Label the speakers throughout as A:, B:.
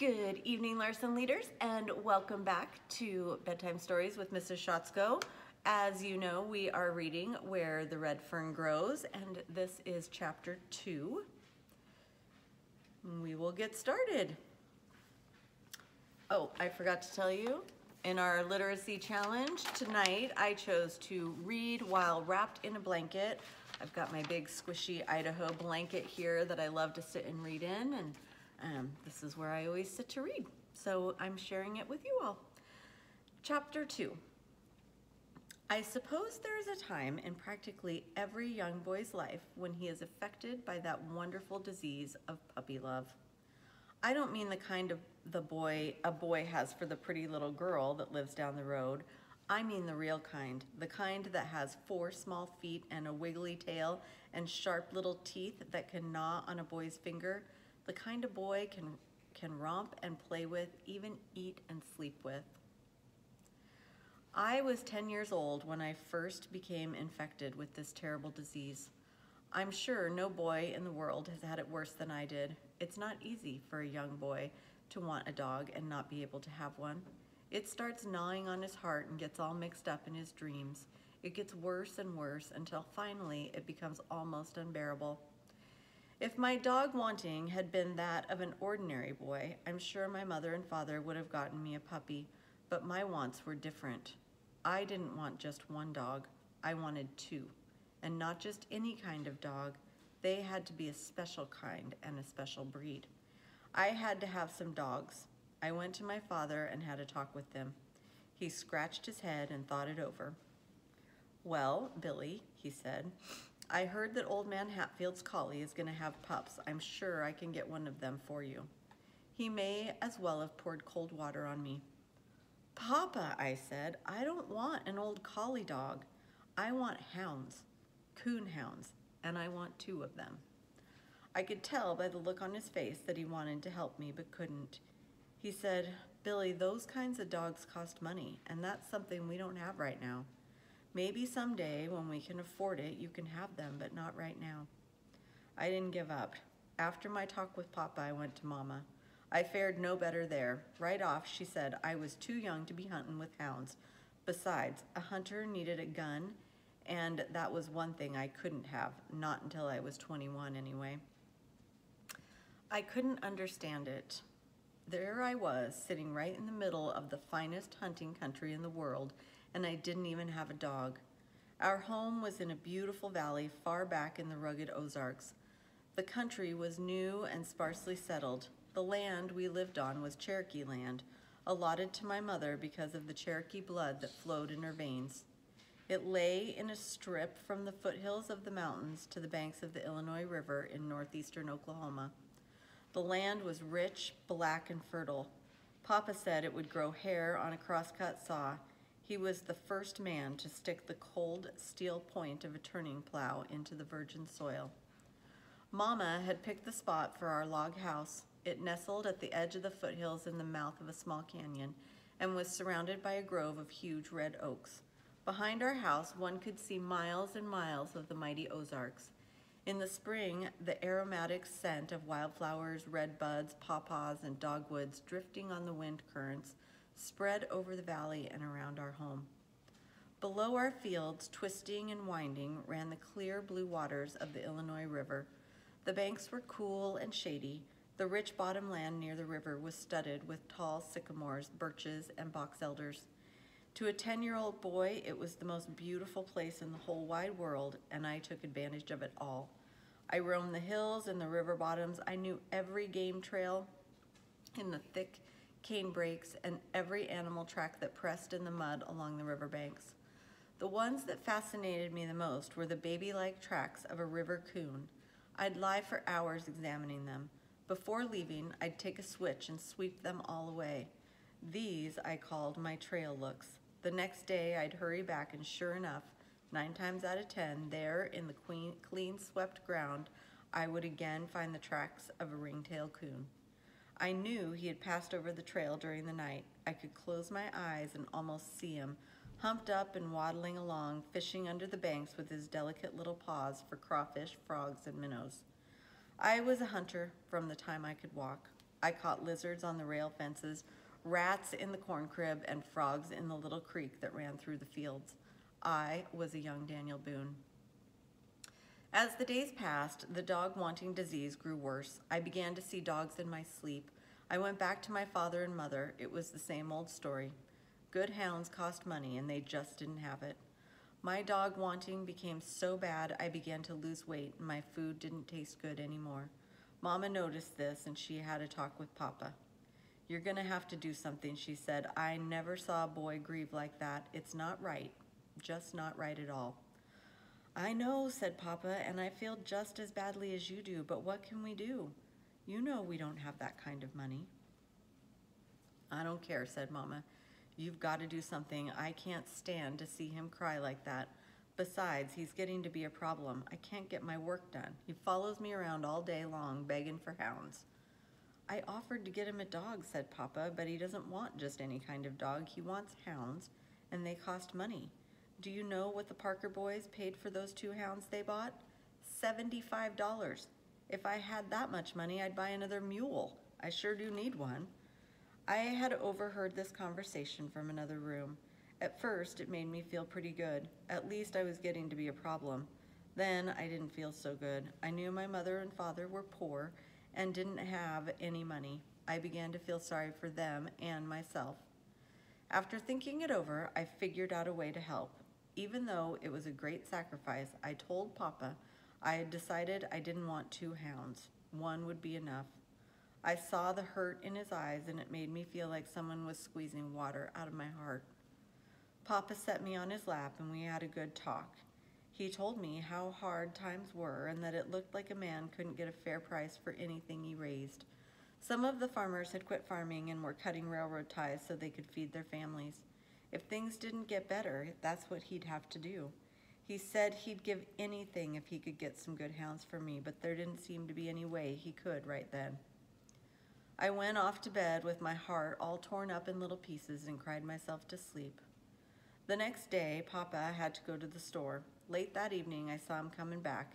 A: Good evening, Larson leaders, and welcome back to Bedtime Stories with Mrs. Schotzko. As you know, we are reading Where the Red Fern Grows, and this is chapter two. We will get started. Oh, I forgot to tell you, in our literacy challenge tonight, I chose to read while wrapped in a blanket. I've got my big squishy Idaho blanket here that I love to sit and read in, and um, this is where I always sit to read. So I'm sharing it with you all. Chapter two. I suppose there is a time in practically every young boy's life when he is affected by that wonderful disease of puppy love. I don't mean the kind of the boy a boy has for the pretty little girl that lives down the road. I mean the real kind, the kind that has four small feet and a wiggly tail and sharp little teeth that can gnaw on a boy's finger the kind of boy can, can romp and play with, even eat and sleep with. I was 10 years old when I first became infected with this terrible disease. I'm sure no boy in the world has had it worse than I did. It's not easy for a young boy to want a dog and not be able to have one. It starts gnawing on his heart and gets all mixed up in his dreams. It gets worse and worse until finally it becomes almost unbearable. If my dog wanting had been that of an ordinary boy, I'm sure my mother and father would have gotten me a puppy, but my wants were different. I didn't want just one dog, I wanted two. And not just any kind of dog, they had to be a special kind and a special breed. I had to have some dogs. I went to my father and had a talk with them. He scratched his head and thought it over. Well, Billy, he said, I heard that old man Hatfield's collie is gonna have pups. I'm sure I can get one of them for you. He may as well have poured cold water on me. Papa, I said, I don't want an old collie dog. I want hounds, coon hounds, and I want two of them. I could tell by the look on his face that he wanted to help me but couldn't. He said, Billy, those kinds of dogs cost money, and that's something we don't have right now. Maybe someday when we can afford it, you can have them, but not right now. I didn't give up. After my talk with Papa, I went to Mama. I fared no better there. Right off, she said I was too young to be hunting with hounds. Besides, a hunter needed a gun, and that was one thing I couldn't have, not until I was 21 anyway. I couldn't understand it. There I was, sitting right in the middle of the finest hunting country in the world, and I didn't even have a dog. Our home was in a beautiful valley far back in the rugged Ozarks. The country was new and sparsely settled. The land we lived on was Cherokee land, allotted to my mother because of the Cherokee blood that flowed in her veins. It lay in a strip from the foothills of the mountains to the banks of the Illinois River in northeastern Oklahoma. The land was rich, black, and fertile. Papa said it would grow hair on a crosscut saw he was the first man to stick the cold steel point of a turning plow into the virgin soil. Mama had picked the spot for our log house. It nestled at the edge of the foothills in the mouth of a small canyon and was surrounded by a grove of huge red oaks. Behind our house, one could see miles and miles of the mighty Ozarks. In the spring, the aromatic scent of wildflowers, red buds, pawpaws, and dogwoods drifting on the wind currents spread over the valley and around our home. Below our fields, twisting and winding, ran the clear blue waters of the Illinois River. The banks were cool and shady. The rich bottom land near the river was studded with tall sycamores, birches, and box elders. To a 10-year-old boy, it was the most beautiful place in the whole wide world, and I took advantage of it all. I roamed the hills and the river bottoms. I knew every game trail in the thick cane brakes, and every animal track that pressed in the mud along the riverbanks. The ones that fascinated me the most were the baby-like tracks of a river coon. I'd lie for hours examining them. Before leaving, I'd take a switch and sweep them all away. These I called my trail looks. The next day, I'd hurry back, and sure enough, nine times out of ten, there in the clean, clean swept ground, I would again find the tracks of a ringtail coon. I knew he had passed over the trail during the night. I could close my eyes and almost see him, humped up and waddling along, fishing under the banks with his delicate little paws for crawfish, frogs, and minnows. I was a hunter from the time I could walk. I caught lizards on the rail fences, rats in the corn crib, and frogs in the little creek that ran through the fields. I was a young Daniel Boone. As the days passed, the dog wanting disease grew worse. I began to see dogs in my sleep. I went back to my father and mother. It was the same old story. Good hounds cost money, and they just didn't have it. My dog wanting became so bad I began to lose weight, and my food didn't taste good anymore. Mama noticed this, and she had a talk with Papa. You're gonna have to do something, she said. I never saw a boy grieve like that. It's not right. Just not right at all. I know, said Papa, and I feel just as badly as you do, but what can we do? You know we don't have that kind of money. I don't care, said Mama. You've got to do something. I can't stand to see him cry like that. Besides, he's getting to be a problem. I can't get my work done. He follows me around all day long, begging for hounds. I offered to get him a dog, said Papa, but he doesn't want just any kind of dog. He wants hounds, and they cost money. Do you know what the Parker boys paid for those two hounds they bought? $75. If I had that much money, I'd buy another mule. I sure do need one. I had overheard this conversation from another room. At first, it made me feel pretty good. At least I was getting to be a problem. Then I didn't feel so good. I knew my mother and father were poor and didn't have any money. I began to feel sorry for them and myself. After thinking it over, I figured out a way to help. Even though it was a great sacrifice, I told Papa I had decided I didn't want two hounds. One would be enough. I saw the hurt in his eyes and it made me feel like someone was squeezing water out of my heart. Papa set me on his lap and we had a good talk. He told me how hard times were and that it looked like a man couldn't get a fair price for anything he raised. Some of the farmers had quit farming and were cutting railroad ties so they could feed their families. If things didn't get better, that's what he'd have to do. He said he'd give anything if he could get some good hounds for me, but there didn't seem to be any way he could right then. I went off to bed with my heart all torn up in little pieces and cried myself to sleep. The next day, Papa had to go to the store. Late that evening, I saw him coming back.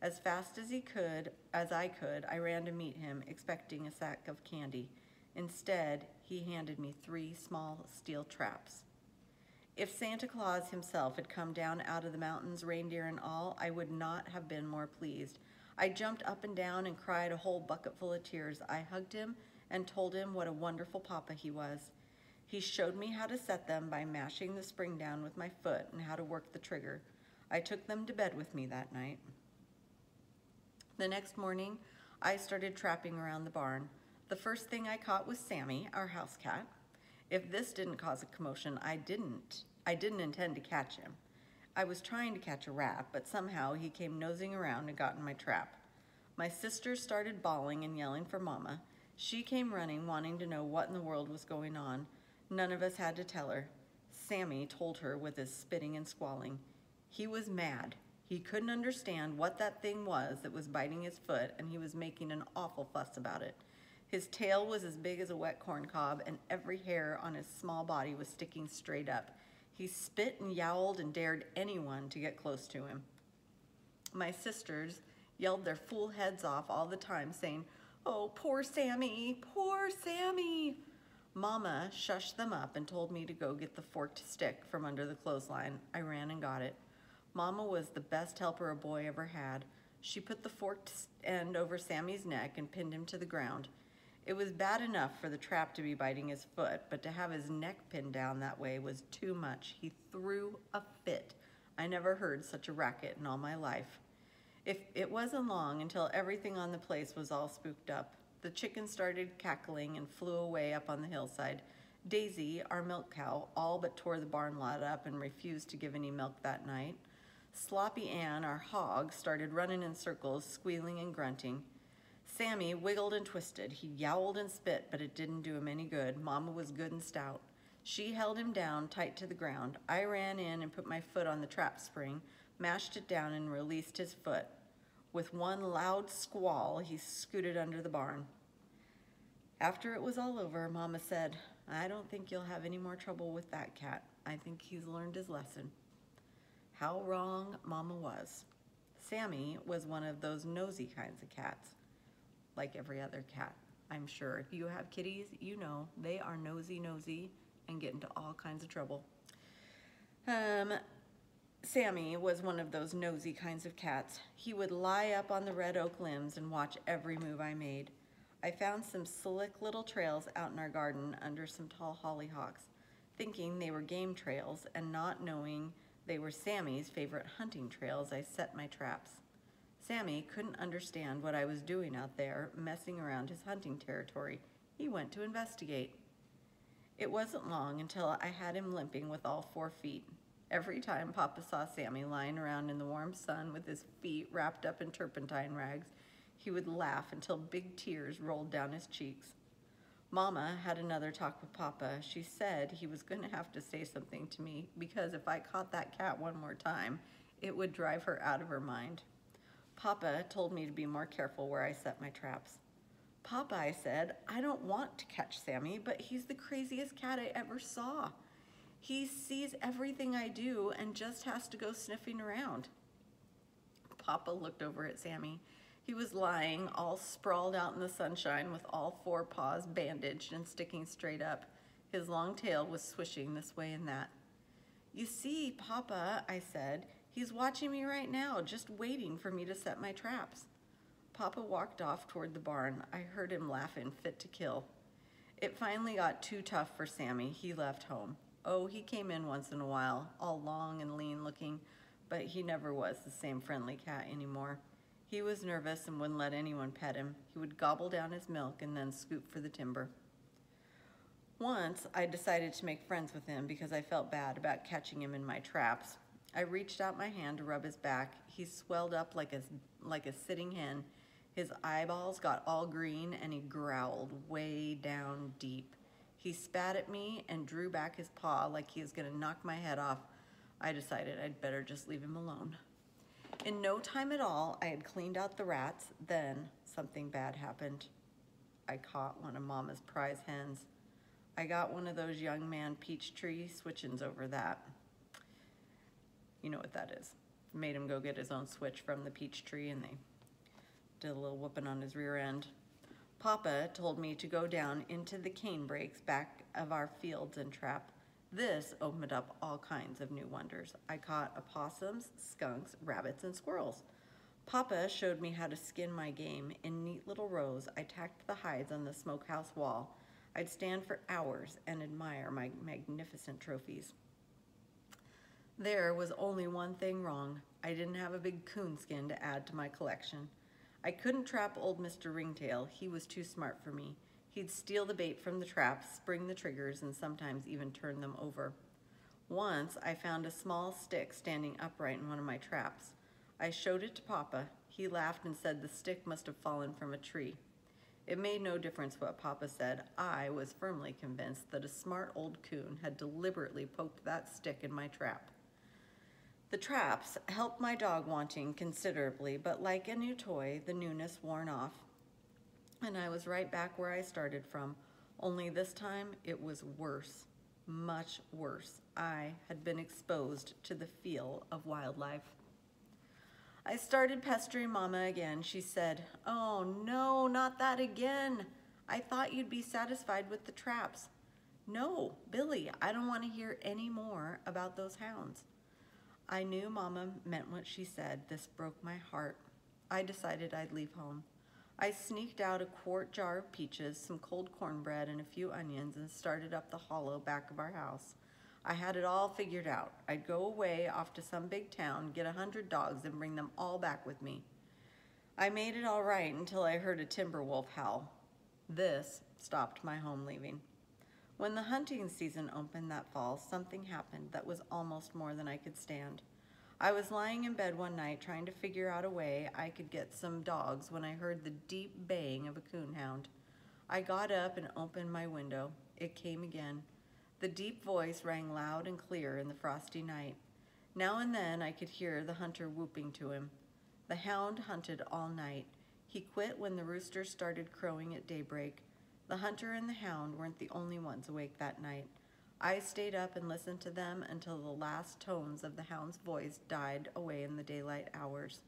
A: As fast as he could, as I could, I ran to meet him, expecting a sack of candy. Instead, he handed me three small steel traps. If Santa Claus himself had come down out of the mountains, reindeer and all, I would not have been more pleased. I jumped up and down and cried a whole bucket full of tears. I hugged him and told him what a wonderful papa he was. He showed me how to set them by mashing the spring down with my foot and how to work the trigger. I took them to bed with me that night. The next morning, I started trapping around the barn. The first thing I caught was Sammy, our house cat. If this didn't cause a commotion, I didn't. I didn't intend to catch him. I was trying to catch a rat, but somehow he came nosing around and got in my trap. My sister started bawling and yelling for Mama. She came running, wanting to know what in the world was going on. None of us had to tell her. Sammy told her with his spitting and squalling. He was mad. He couldn't understand what that thing was that was biting his foot, and he was making an awful fuss about it. His tail was as big as a wet corn cob, and every hair on his small body was sticking straight up. He spit and yowled and dared anyone to get close to him. My sisters yelled their fool heads off all the time, saying, Oh, poor Sammy, poor Sammy. Mama shushed them up and told me to go get the forked stick from under the clothesline. I ran and got it. Mama was the best helper a boy ever had. She put the forked end over Sammy's neck and pinned him to the ground. It was bad enough for the trap to be biting his foot, but to have his neck pinned down that way was too much. He threw a fit. I never heard such a racket in all my life. If it wasn't long until everything on the place was all spooked up. The chickens started cackling and flew away up on the hillside. Daisy, our milk cow, all but tore the barn lot up and refused to give any milk that night. Sloppy Ann, our hog, started running in circles, squealing and grunting. Sammy wiggled and twisted. He yowled and spit, but it didn't do him any good. Mama was good and stout. She held him down tight to the ground. I ran in and put my foot on the trap spring, mashed it down, and released his foot. With one loud squall, he scooted under the barn. After it was all over, Mama said, I don't think you'll have any more trouble with that cat. I think he's learned his lesson. How wrong Mama was. Sammy was one of those nosy kinds of cats like every other cat. I'm sure. If you have kitties, you know they are nosy, nosy, and get into all kinds of trouble. Um, Sammy was one of those nosy kinds of cats. He would lie up on the red oak limbs and watch every move I made. I found some slick little trails out in our garden under some tall hollyhocks, thinking they were game trails and not knowing they were Sammy's favorite hunting trails. I set my traps. Sammy couldn't understand what I was doing out there, messing around his hunting territory. He went to investigate. It wasn't long until I had him limping with all four feet. Every time Papa saw Sammy lying around in the warm sun with his feet wrapped up in turpentine rags, he would laugh until big tears rolled down his cheeks. Mama had another talk with Papa. She said he was going to have to say something to me because if I caught that cat one more time, it would drive her out of her mind. Papa told me to be more careful where I set my traps. Papa, I said, I don't want to catch Sammy, but he's the craziest cat I ever saw. He sees everything I do and just has to go sniffing around. Papa looked over at Sammy. He was lying all sprawled out in the sunshine with all four paws bandaged and sticking straight up. His long tail was swishing this way and that. You see, Papa, I said, he's watching me right now, just waiting for me to set my traps. Papa walked off toward the barn. I heard him laughing, fit to kill. It finally got too tough for Sammy. He left home. Oh, he came in once in a while, all long and lean looking, but he never was the same friendly cat anymore. He was nervous and wouldn't let anyone pet him. He would gobble down his milk and then scoop for the timber. Once, I decided to make friends with him because I felt bad about catching him in my traps. I reached out my hand to rub his back. He swelled up like a, like a sitting hen. His eyeballs got all green and he growled way down deep. He spat at me and drew back his paw like he was going to knock my head off. I decided I'd better just leave him alone. In no time at all, I had cleaned out the rats. Then something bad happened. I caught one of Mama's prize hens. I got one of those young man peach tree switchins over that. You know what that is. Made him go get his own switch from the peach tree and they did a little whooping on his rear end. Papa told me to go down into the cane brakes back of our fields and trap. This opened up all kinds of new wonders. I caught opossums, skunks, rabbits, and squirrels. Papa showed me how to skin my game. In neat little rows, I tacked the hides on the smokehouse wall. I'd stand for hours and admire my magnificent trophies. There was only one thing wrong. I didn't have a big coon skin to add to my collection. I couldn't trap old Mr. Ringtail. He was too smart for me. He'd steal the bait from the traps, spring the triggers, and sometimes even turn them over. Once, I found a small stick standing upright in one of my traps. I showed it to Papa. He laughed and said the stick must have fallen from a tree. It made no difference what Papa said. I was firmly convinced that a smart old coon had deliberately poked that stick in my trap. The traps helped my dog wanting considerably, but like a new toy, the newness worn off. And I was right back where I started from, only this time it was worse, much worse. I had been exposed to the feel of wildlife. I started pestering Mama again. She said, Oh no, not that again. I thought you'd be satisfied with the traps. No, Billy, I don't want to hear any more about those hounds. I knew Mama meant what she said. This broke my heart. I decided I'd leave home. I sneaked out a quart jar of peaches, some cold cornbread, and a few onions and started up the hollow back of our house. I had it all figured out. I'd go away off to some big town, get a hundred dogs, and bring them all back with me. I made it all right until I heard a timber wolf howl. This stopped my home leaving. When the hunting season opened that fall, something happened that was almost more than I could stand. I was lying in bed one night trying to figure out a way I could get some dogs when I heard the deep baying of a coonhound. I got up and opened my window. It came again. The deep voice rang loud and clear in the frosty night. Now and then I could hear the hunter whooping to him. The hound hunted all night. He quit when the rooster started crowing at daybreak. The hunter and the hound weren't the only ones awake that night. I stayed up and listened to them until the last tones of the hound's voice died away in the daylight hours.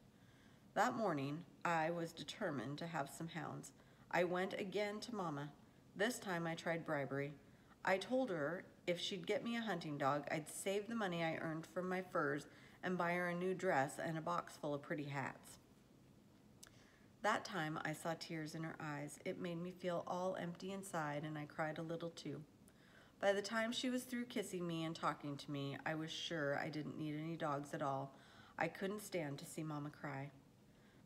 A: That morning, I was determined to have some hounds. I went again to Mama. This time I tried bribery. I told her if she'd get me a hunting dog, I'd save the money I earned from my furs and buy her a new dress and a box full of pretty hats. That time I saw tears in her eyes. It made me feel all empty inside, and I cried a little too. By the time she was through kissing me and talking to me, I was sure I didn't need any dogs at all. I couldn't stand to see Mama cry.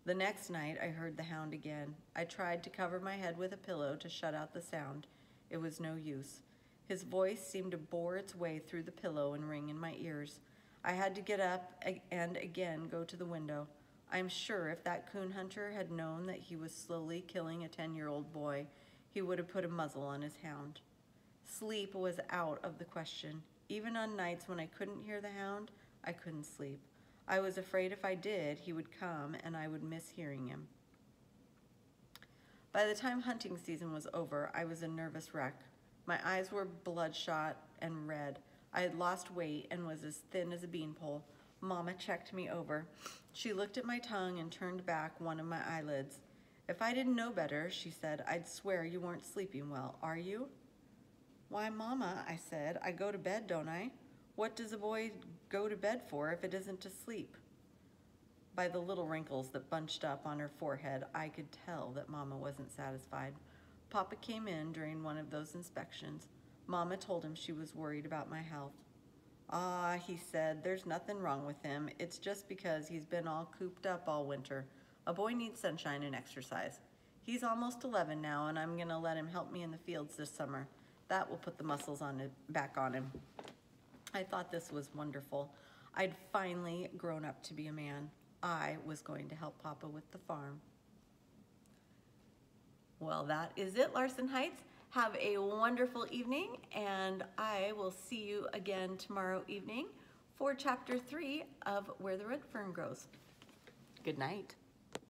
A: The next night, I heard the hound again. I tried to cover my head with a pillow to shut out the sound. It was no use. His voice seemed to bore its way through the pillow and ring in my ears. I had to get up and again go to the window. I'm sure if that coon hunter had known that he was slowly killing a 10 year old boy, he would have put a muzzle on his hound. Sleep was out of the question. Even on nights when I couldn't hear the hound, I couldn't sleep. I was afraid if I did, he would come and I would miss hearing him. By the time hunting season was over, I was a nervous wreck. My eyes were bloodshot and red. I had lost weight and was as thin as a beanpole. Mama checked me over. She looked at my tongue and turned back one of my eyelids. If I didn't know better, she said, I'd swear you weren't sleeping well. Are you? Why, Mama, I said, I go to bed, don't I? What does a boy go to bed for if it isn't to sleep? By the little wrinkles that bunched up on her forehead, I could tell that Mama wasn't satisfied. Papa came in during one of those inspections. Mama told him she was worried about my health. Ah, he said, there's nothing wrong with him. It's just because he's been all cooped up all winter. A boy needs sunshine and exercise. He's almost 11 now, and I'm going to let him help me in the fields this summer. That will put the muscles on it, back on him. I thought this was wonderful. I'd finally grown up to be a man. I was going to help Papa with the farm. Well, that is it, Larson Heights. Have a wonderful evening, and I will see you again tomorrow evening for chapter three of Where the Red Fern Grows. Good night.